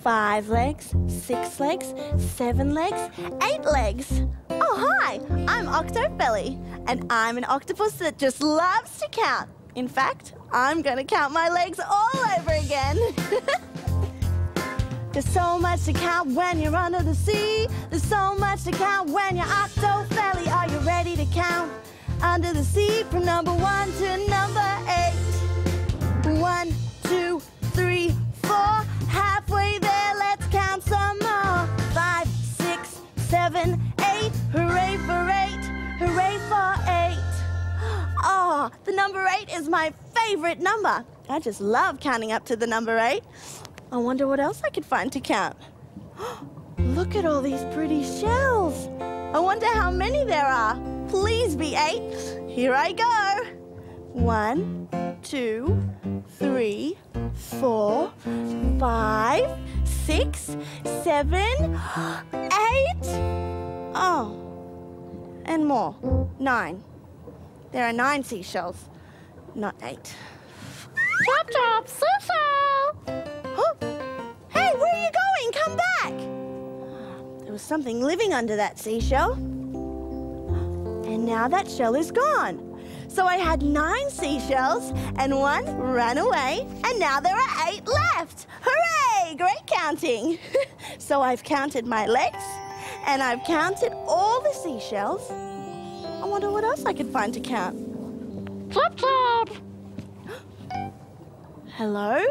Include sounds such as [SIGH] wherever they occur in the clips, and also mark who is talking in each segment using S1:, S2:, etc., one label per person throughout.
S1: five legs, six legs, seven legs, eight legs. Oh, hi, I'm Octobelly, and I'm an octopus that just loves to count. In fact, I'm to count my legs all over again. [LAUGHS] There's so much to count when you're under the sea. There's so much to count when you're Octobelly. Are you ready to count under the sea from number seven, eight. Hooray for eight. Hooray for eight. Oh, the number eight is my favorite number. I just love counting up to the number eight. I wonder what else I could find to count. [GASPS] Look at all these pretty shells. I wonder how many there are. Please be eight. Here I go. One, two, three, four, five, six, seven, [GASPS] eight. Oh, and more. Nine. There are nine seashells, not eight.
S2: Chop chop, seashell!
S1: Huh? Hey, where are you going? Come back! There was something living under that seashell. And now that shell is gone. So I had nine seashells, and one ran away, and now there are eight left. Hooray! Great counting. [LAUGHS] so I've counted my legs, and I've counted all the seashells. I wonder what else I could find to count.
S2: Chop chop! [GASPS]
S1: Hello?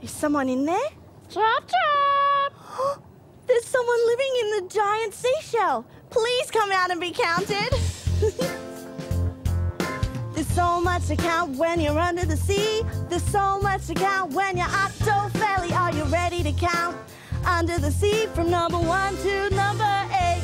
S1: Is someone in there?
S2: Chop chop! [GASPS]
S1: There's someone living in the giant seashell. Please come out and be counted. [LAUGHS] There's so much to count when you're under the sea. There's so much to count when you're Octobelly. Under the sea from number one to number eight?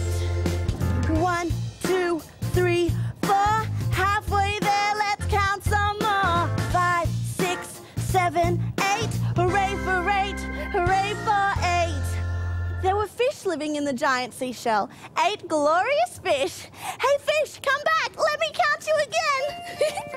S1: One, two, three, four. Halfway there, let's count some more. Five, six, seven, eight. Hooray for eight! Hooray for eight! There were fish living in the giant seashell. Eight glorious fish. Hey, fish, come back. Let me count you again. [LAUGHS]